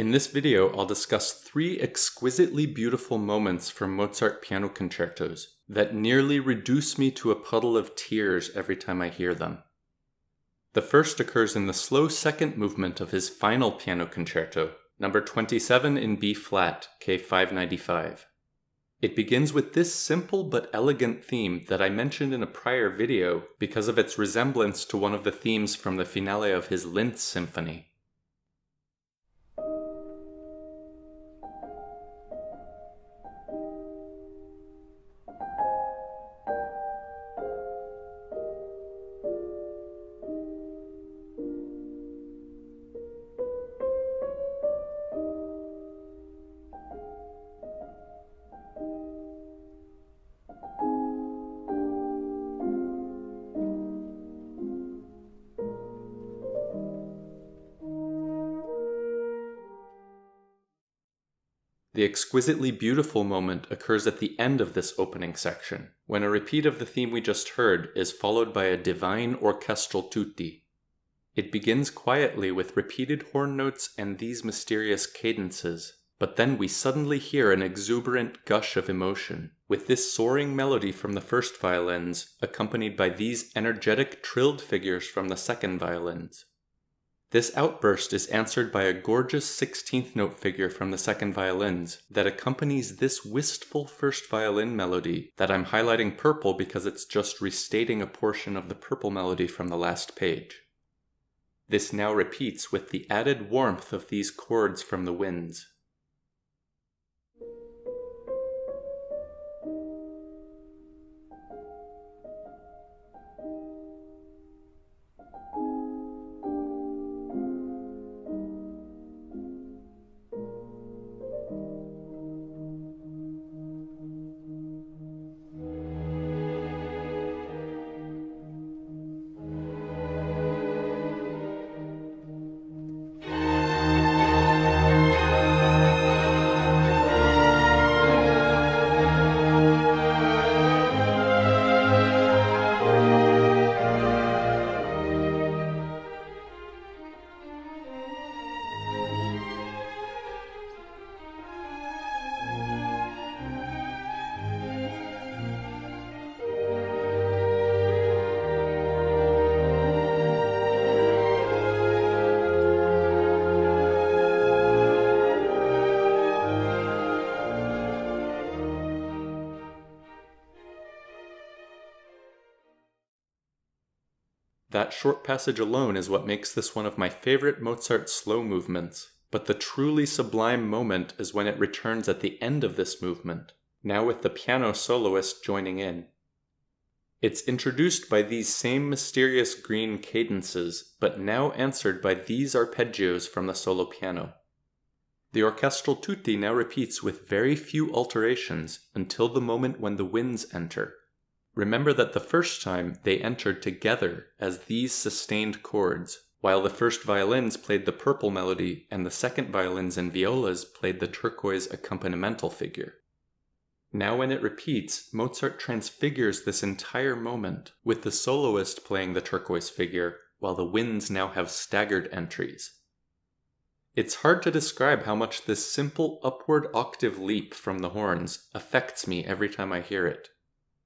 In this video, I'll discuss three exquisitely beautiful moments from Mozart piano concertos that nearly reduce me to a puddle of tears every time I hear them. The first occurs in the slow second movement of his final piano concerto, number 27 in B flat, K595. It begins with this simple but elegant theme that I mentioned in a prior video because of its resemblance to one of the themes from the finale of his Linz Symphony. Exquisitely beautiful moment occurs at the end of this opening section, when a repeat of the theme we just heard is followed by a divine orchestral tutti. It begins quietly with repeated horn notes and these mysterious cadences, but then we suddenly hear an exuberant gush of emotion, with this soaring melody from the first violins accompanied by these energetic trilled figures from the second violins. This outburst is answered by a gorgeous 16th note figure from the second violins that accompanies this wistful first violin melody that I'm highlighting purple because it's just restating a portion of the purple melody from the last page. This now repeats with the added warmth of these chords from the winds. That short passage alone is what makes this one of my favorite Mozart slow movements, but the truly sublime moment is when it returns at the end of this movement, now with the piano soloist joining in. It's introduced by these same mysterious green cadences, but now answered by these arpeggios from the solo piano. The orchestral tutti now repeats with very few alterations until the moment when the winds enter, Remember that the first time they entered together as these sustained chords, while the first violins played the purple melody and the second violins and violas played the turquoise accompanimental figure. Now, when it repeats, Mozart transfigures this entire moment, with the soloist playing the turquoise figure, while the winds now have staggered entries. It's hard to describe how much this simple upward octave leap from the horns affects me every time I hear it.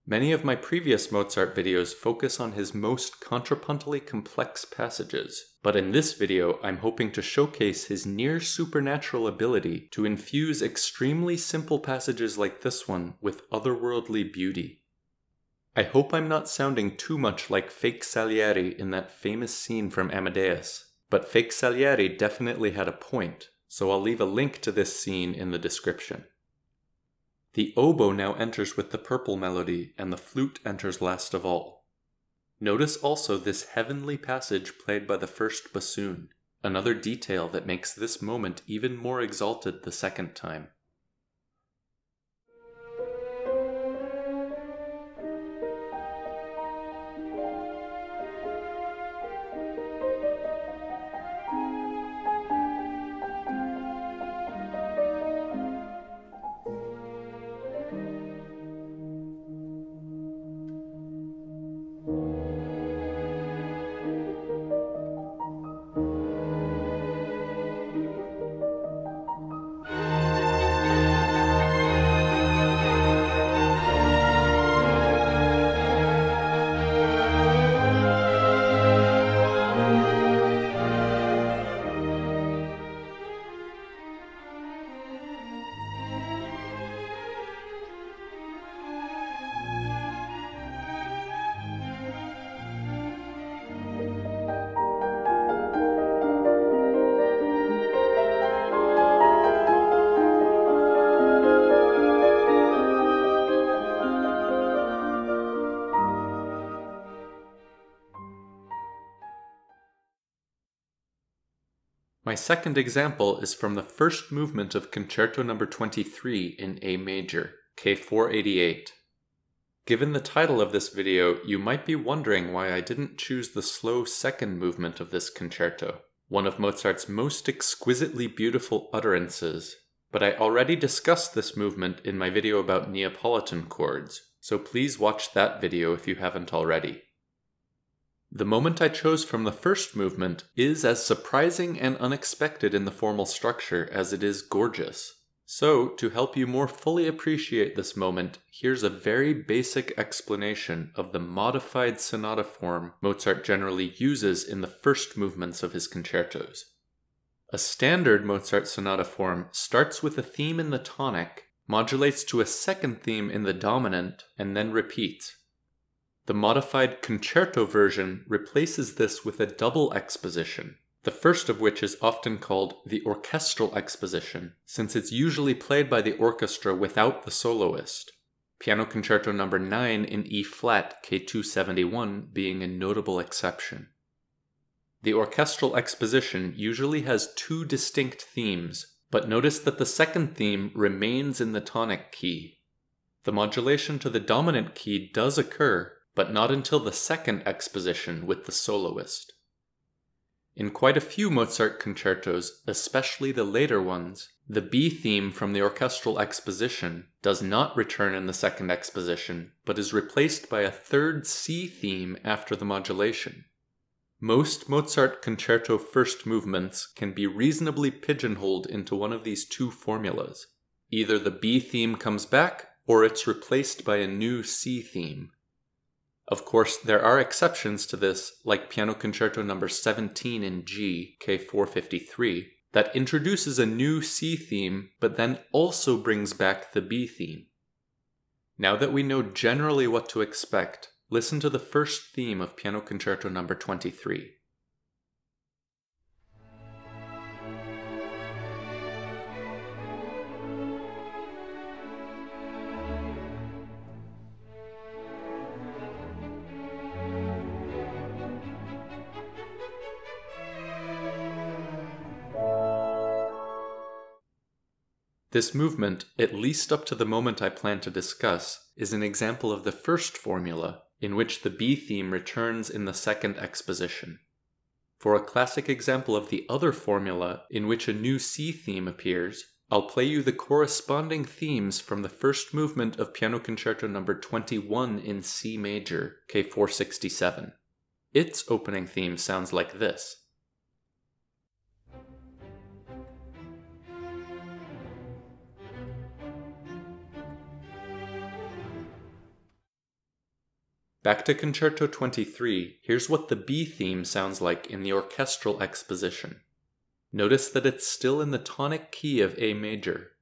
Many of my previous Mozart videos focus on his most contrapuntally complex passages, but in this video I'm hoping to showcase his near supernatural ability to infuse extremely simple passages like this one with otherworldly beauty. I hope I'm not sounding too much like fake Salieri in that famous scene from Amadeus, but fake Salieri definitely had a point, so I'll leave a link to this scene in the description. The oboe now enters with the purple melody, and the flute enters last of all. Notice also this heavenly passage played by the first bassoon, another detail that makes this moment even more exalted the second time. My second example is from the first movement of Concerto No. 23 in A major, K488. Given the title of this video, you might be wondering why I didn't choose the slow second movement of this concerto, one of Mozart's most exquisitely beautiful utterances, but I already discussed this movement in my video about Neapolitan chords, so please watch that video if you haven't already. The moment I chose from the first movement is as surprising and unexpected in the formal structure as it is gorgeous. So, to help you more fully appreciate this moment, here's a very basic explanation of the modified sonata form Mozart generally uses in the first movements of his concertos. A standard Mozart sonata form starts with a theme in the tonic, modulates to a second theme in the dominant, and then repeats. The modified concerto version replaces this with a double exposition, the first of which is often called the orchestral exposition, since it's usually played by the orchestra without the soloist. Piano Concerto No. 9 in E flat, K271 being a notable exception. The orchestral exposition usually has two distinct themes, but notice that the second theme remains in the tonic key. The modulation to the dominant key does occur, but not until the second exposition with the soloist. In quite a few Mozart concertos, especially the later ones, the B theme from the orchestral exposition does not return in the second exposition, but is replaced by a third C theme after the modulation. Most Mozart concerto first movements can be reasonably pigeonholed into one of these two formulas. Either the B theme comes back, or it's replaced by a new C theme. Of course, there are exceptions to this, like Piano Concerto No. 17 in G, K453, that introduces a new C theme but then also brings back the B theme. Now that we know generally what to expect, listen to the first theme of Piano Concerto No. 23. This movement, at least up to the moment I plan to discuss, is an example of the first formula, in which the B theme returns in the second exposition. For a classic example of the other formula, in which a new C theme appears, I'll play you the corresponding themes from the first movement of Piano Concerto No. 21 in C major, K467. Its opening theme sounds like this. Back to Concerto 23, here's what the B theme sounds like in the orchestral exposition. Notice that it's still in the tonic key of A major,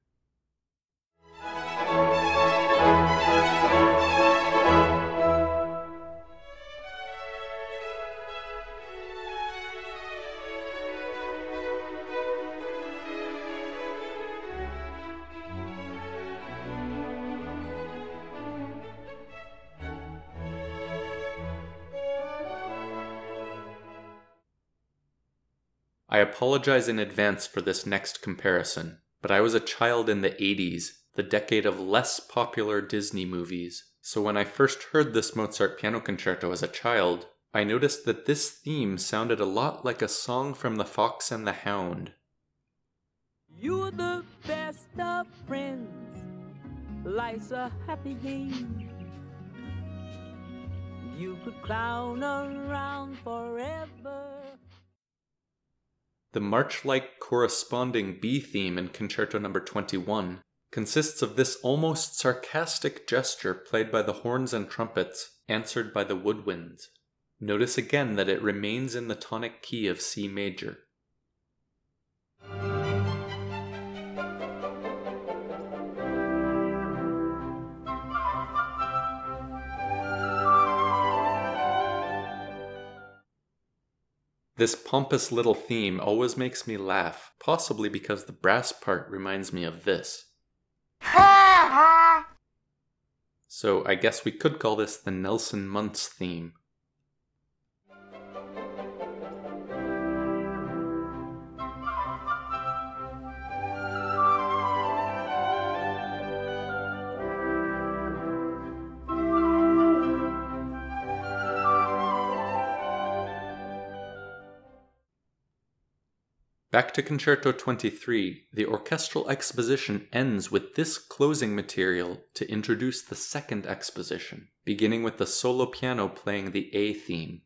apologize in advance for this next comparison, but I was a child in the 80s, the decade of less popular Disney movies. So when I first heard this Mozart piano concerto as a child, I noticed that this theme sounded a lot like a song from The Fox and the Hound. You're the best of friends. Life's a happy game. You could clown around forever. The march-like corresponding B theme in Concerto No. 21 consists of this almost sarcastic gesture played by the horns and trumpets, answered by the woodwinds. Notice again that it remains in the tonic key of C major. This pompous little theme always makes me laugh, possibly because the brass part reminds me of this. so I guess we could call this the Nelson Muntz theme. Back to Concerto 23, the orchestral exposition ends with this closing material to introduce the second exposition, beginning with the solo piano playing the A theme.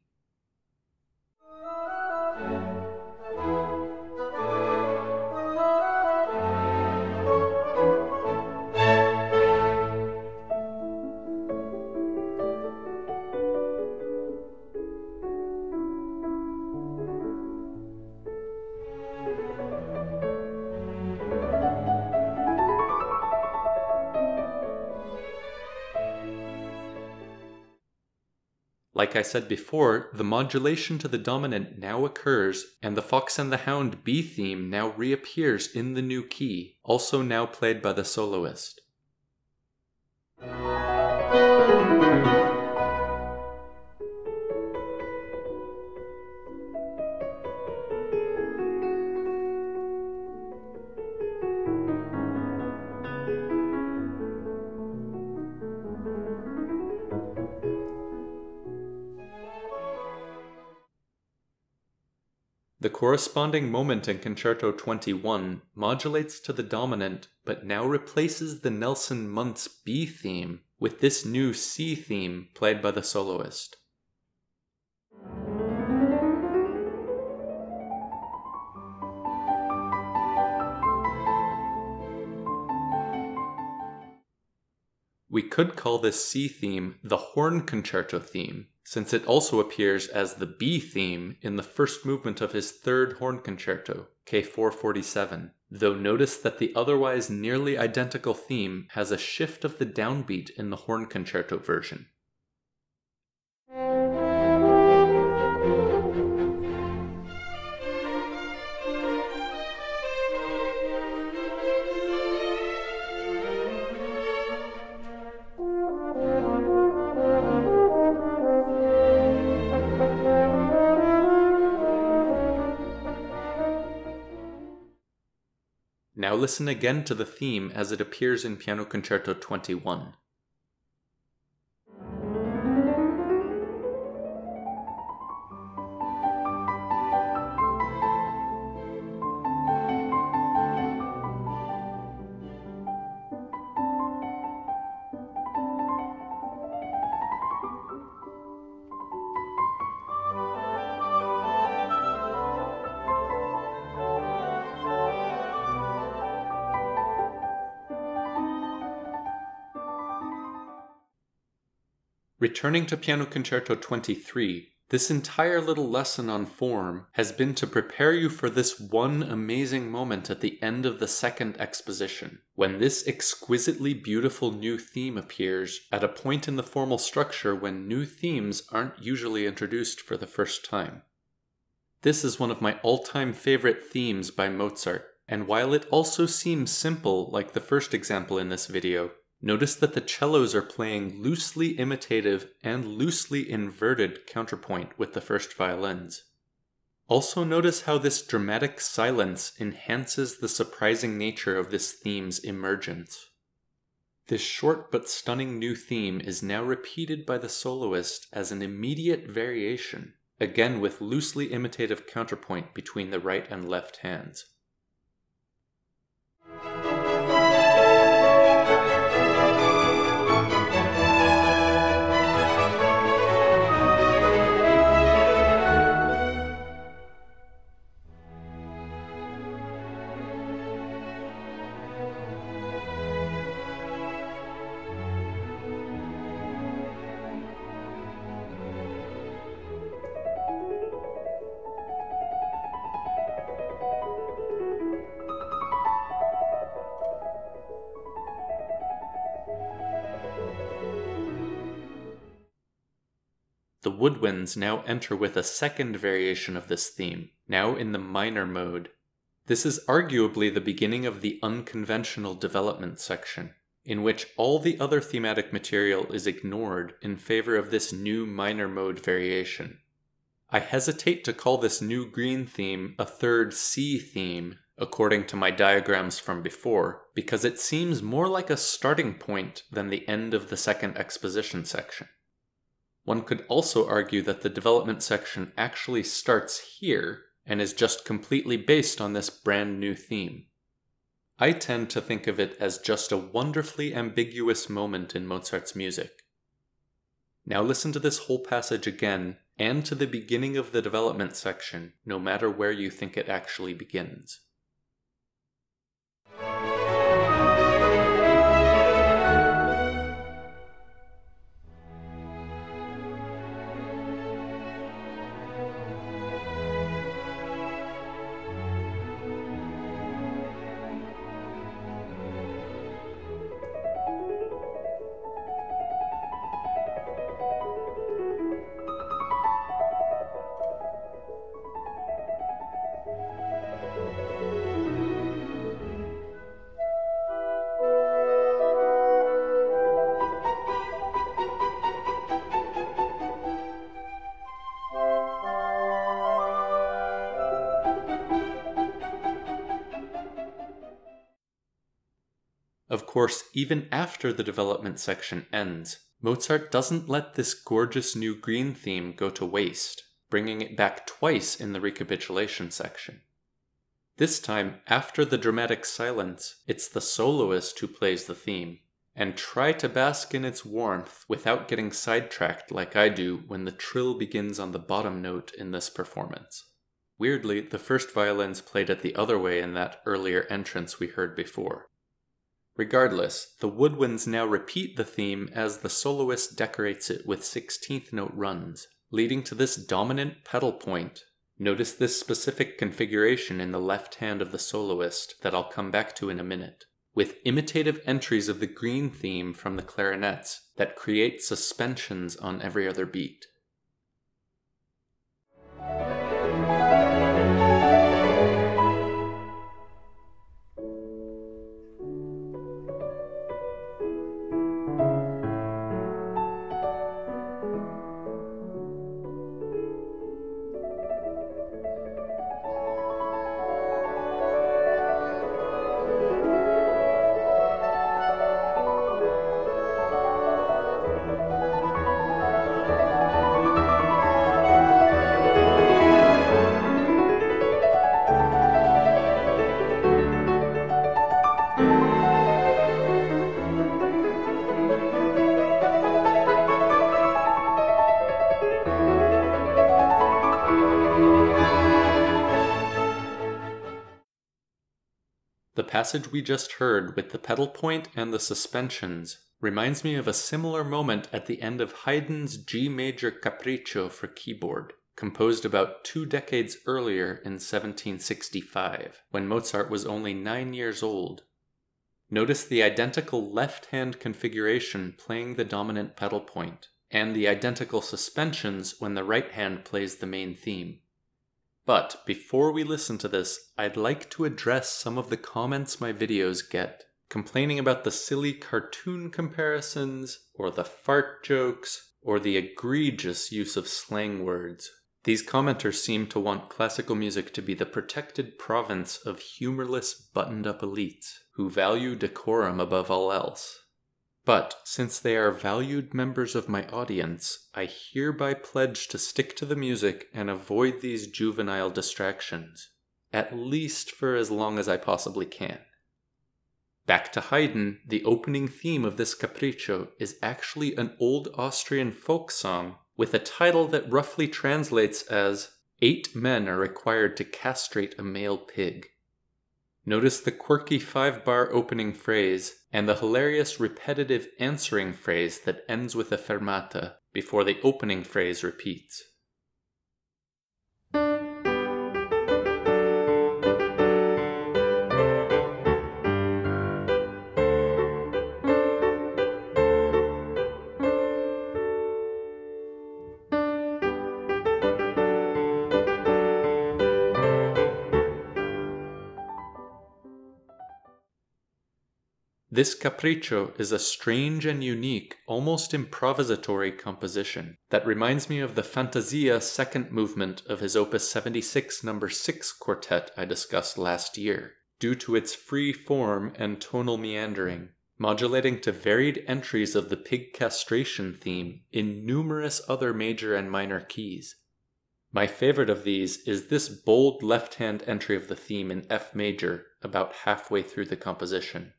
Like I said before, the modulation to the dominant now occurs, and the Fox and the Hound B theme now reappears in the new key, also now played by the soloist. The corresponding moment in Concerto 21 modulates to the dominant but now replaces the Nelson Muntz B theme with this new C theme played by the soloist. We could call this C theme the horn concerto theme, since it also appears as the B theme in the first movement of his third horn concerto, K447, though notice that the otherwise nearly identical theme has a shift of the downbeat in the horn concerto version. Listen again to the theme as it appears in Piano Concerto 21. Returning to Piano Concerto 23, this entire little lesson on form has been to prepare you for this one amazing moment at the end of the second exposition, when this exquisitely beautiful new theme appears at a point in the formal structure when new themes aren't usually introduced for the first time. This is one of my all-time favorite themes by Mozart, and while it also seems simple like the first example in this video, Notice that the cellos are playing loosely imitative and loosely inverted counterpoint with the first violins. Also notice how this dramatic silence enhances the surprising nature of this theme's emergence. This short but stunning new theme is now repeated by the soloist as an immediate variation, again with loosely imitative counterpoint between the right and left hands. Woodwinds now enter with a second variation of this theme, now in the minor mode. This is arguably the beginning of the unconventional development section, in which all the other thematic material is ignored in favor of this new minor mode variation. I hesitate to call this new green theme a third C theme, according to my diagrams from before, because it seems more like a starting point than the end of the second exposition section. One could also argue that the development section actually starts here and is just completely based on this brand new theme. I tend to think of it as just a wonderfully ambiguous moment in Mozart's music. Now listen to this whole passage again and to the beginning of the development section, no matter where you think it actually begins. Of course, even after the development section ends, Mozart doesn't let this gorgeous new green theme go to waste, bringing it back twice in the recapitulation section. This time, after the dramatic silence, it's the soloist who plays the theme, and try to bask in its warmth without getting sidetracked like I do when the trill begins on the bottom note in this performance. Weirdly, the first violins played it the other way in that earlier entrance we heard before. Regardless, the woodwinds now repeat the theme as the soloist decorates it with 16th note runs, leading to this dominant pedal point. Notice this specific configuration in the left hand of the soloist that I'll come back to in a minute, with imitative entries of the green theme from the clarinets that create suspensions on every other beat. Passage we just heard with the pedal point and the suspensions reminds me of a similar moment at the end of Haydn's G major Capriccio for keyboard, composed about two decades earlier in 1765, when Mozart was only nine years old. Notice the identical left hand configuration playing the dominant pedal point, and the identical suspensions when the right hand plays the main theme. But before we listen to this, I'd like to address some of the comments my videos get, complaining about the silly cartoon comparisons, or the fart jokes, or the egregious use of slang words. These commenters seem to want classical music to be the protected province of humorless, buttoned up elites who value decorum above all else. But since they are valued members of my audience, I hereby pledge to stick to the music and avoid these juvenile distractions, at least for as long as I possibly can. Back to Haydn, the opening theme of this capriccio is actually an old Austrian folk song with a title that roughly translates as Eight men are required to castrate a male pig. Notice the quirky five bar opening phrase and the hilarious repetitive answering phrase that ends with a fermata before the opening phrase repeats. This capriccio is a strange and unique, almost improvisatory composition that reminds me of the Fantasia second movement of his Opus 76 number 6 quartet I discussed last year, due to its free form and tonal meandering, modulating to varied entries of the pig castration theme in numerous other major and minor keys. My favorite of these is this bold left hand entry of the theme in F major about halfway through the composition.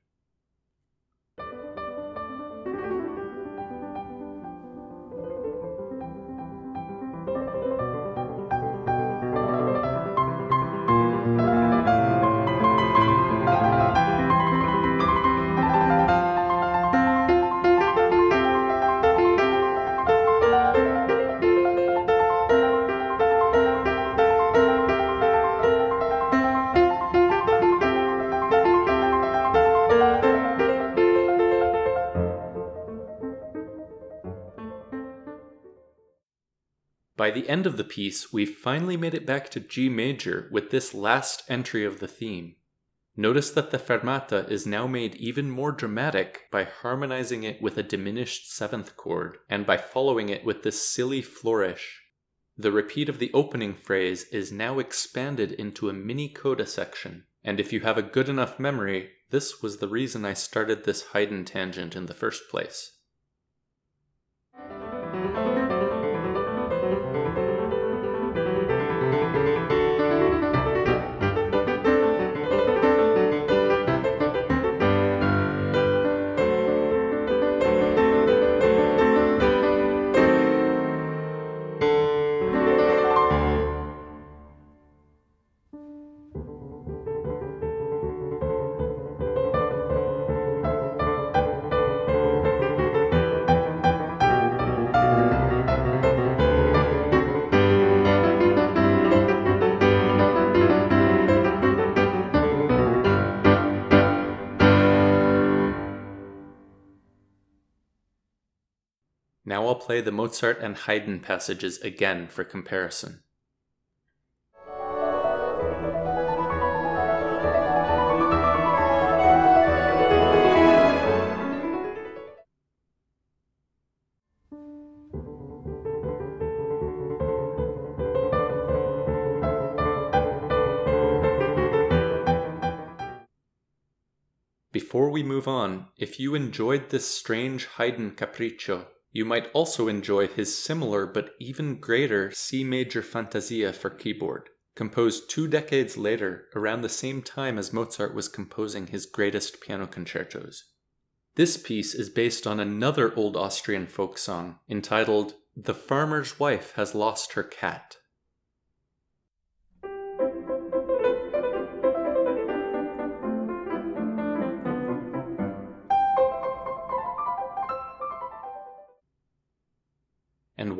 By the end of the piece, we've finally made it back to G major with this last entry of the theme. Notice that the fermata is now made even more dramatic by harmonizing it with a diminished seventh chord and by following it with this silly flourish. The repeat of the opening phrase is now expanded into a mini coda section, and if you have a good enough memory, this was the reason I started this Haydn tangent in the first place. Play the Mozart and Haydn passages again for comparison. Before we move on, if you enjoyed this strange Haydn capriccio, you might also enjoy his similar but even greater C major Fantasia for keyboard, composed two decades later, around the same time as Mozart was composing his greatest piano concertos. This piece is based on another old Austrian folk song entitled The Farmer's Wife Has Lost Her Cat.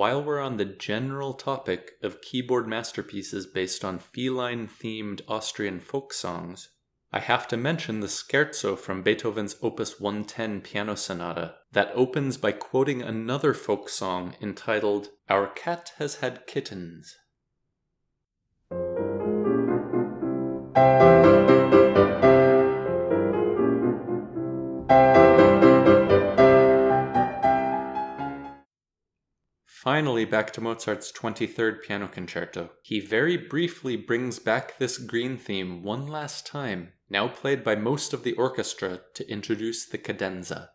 While we're on the general topic of keyboard masterpieces based on feline themed Austrian folk songs, I have to mention the scherzo from Beethoven's Opus 110 piano sonata that opens by quoting another folk song entitled Our Cat Has Had Kittens. Finally, back to Mozart's 23rd piano concerto. He very briefly brings back this green theme one last time, now played by most of the orchestra to introduce the cadenza.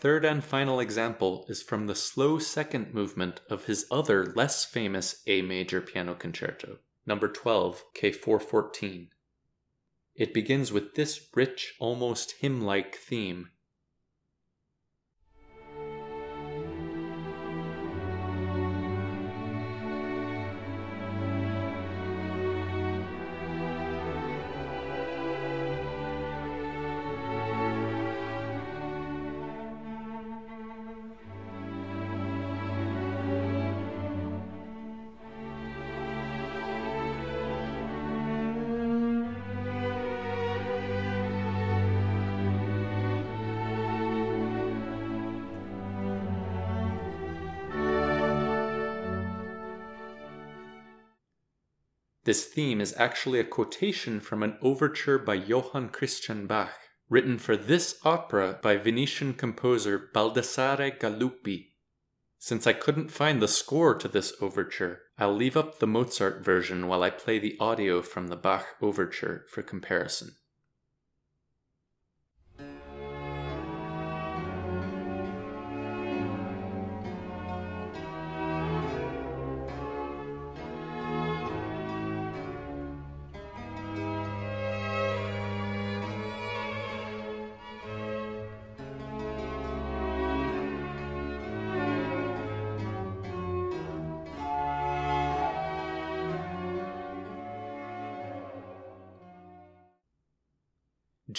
Third and final example is from the slow second movement of his other less famous A major piano concerto, number 12, K414. It begins with this rich, almost hymn like theme This theme is actually a quotation from an overture by Johann Christian Bach, written for this opera by Venetian composer Baldassare Galuppi. Since I couldn't find the score to this overture, I'll leave up the Mozart version while I play the audio from the Bach overture for comparison.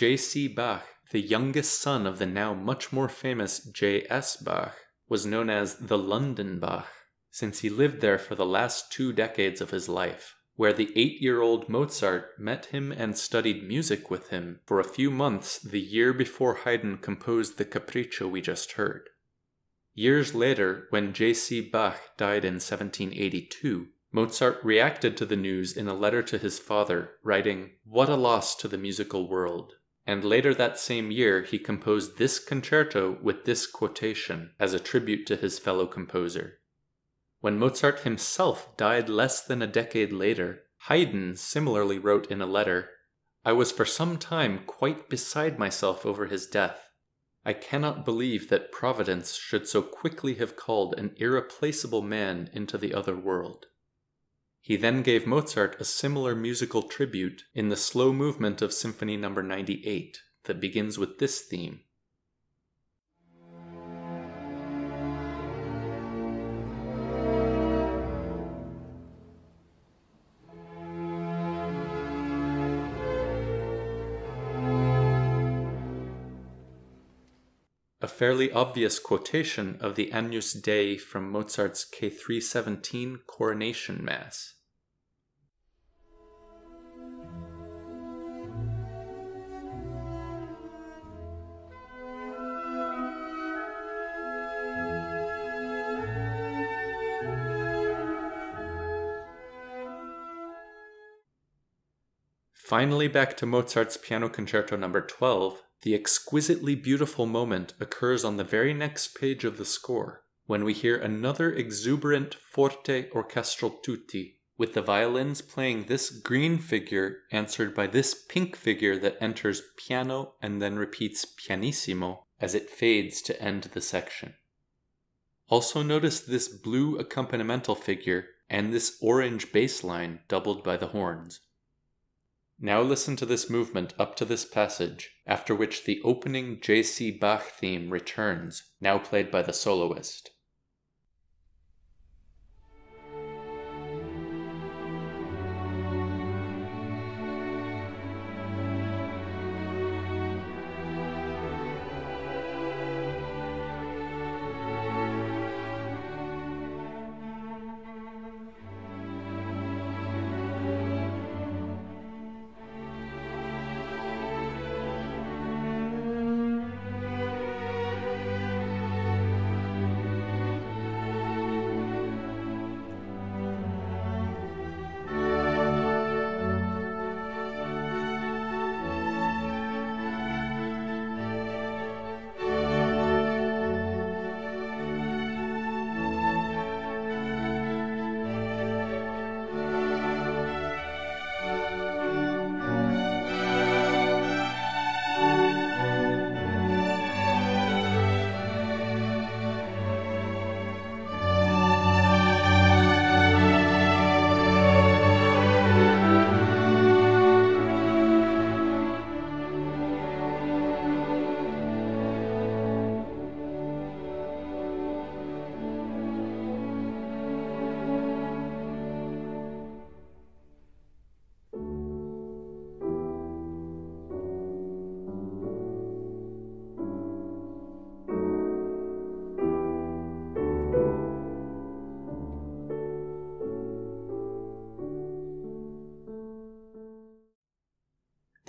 J.C. Bach, the youngest son of the now much more famous J.S. Bach, was known as the London Bach, since he lived there for the last two decades of his life, where the eight year old Mozart met him and studied music with him for a few months the year before Haydn composed the capriccio we just heard. Years later, when J.C. Bach died in 1782, Mozart reacted to the news in a letter to his father, writing, What a loss to the musical world! And later that same year he composed this concerto with this quotation as a tribute to his fellow composer. When Mozart himself died less than a decade later, Haydn similarly wrote in a letter, I was for some time quite beside myself over his death. I cannot believe that Providence should so quickly have called an irreplaceable man into the other world. He then gave Mozart a similar musical tribute in the slow movement of Symphony No. 98 that begins with this theme. Fairly obvious quotation of the Agnus Dei from Mozart's K317 Coronation Mass. Finally back to Mozart's Piano Concerto No. 12, the exquisitely beautiful moment occurs on the very next page of the score, when we hear another exuberant forte orchestral tutti, with the violins playing this green figure answered by this pink figure that enters piano and then repeats pianissimo as it fades to end the section. Also notice this blue accompanimental figure and this orange bass line doubled by the horns. Now listen to this movement up to this passage, after which the opening J.C. Bach theme returns, now played by the soloist.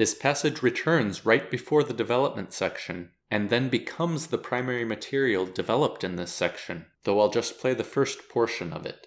This passage returns right before the development section, and then becomes the primary material developed in this section, though I'll just play the first portion of it.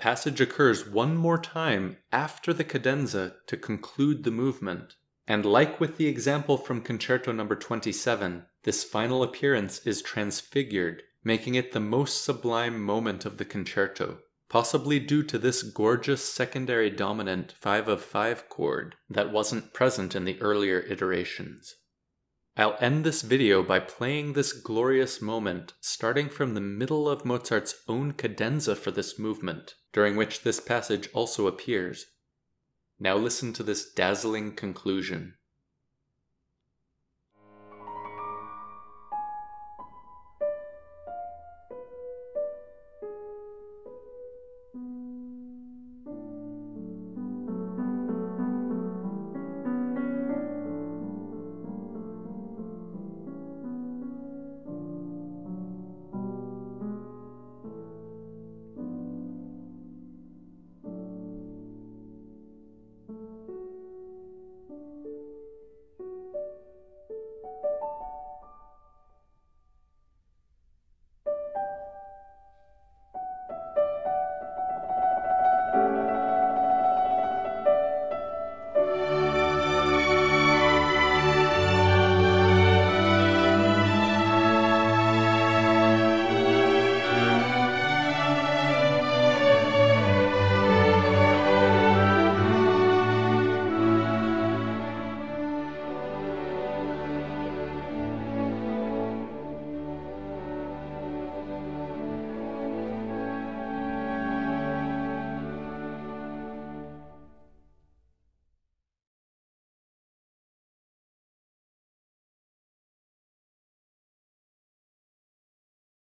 Passage occurs one more time after the cadenza to conclude the movement. And like with the example from Concerto No. 27, this final appearance is transfigured, making it the most sublime moment of the concerto, possibly due to this gorgeous secondary dominant 5 of 5 chord that wasn't present in the earlier iterations. I'll end this video by playing this glorious moment starting from the middle of Mozart's own cadenza for this movement, during which this passage also appears. Now listen to this dazzling conclusion.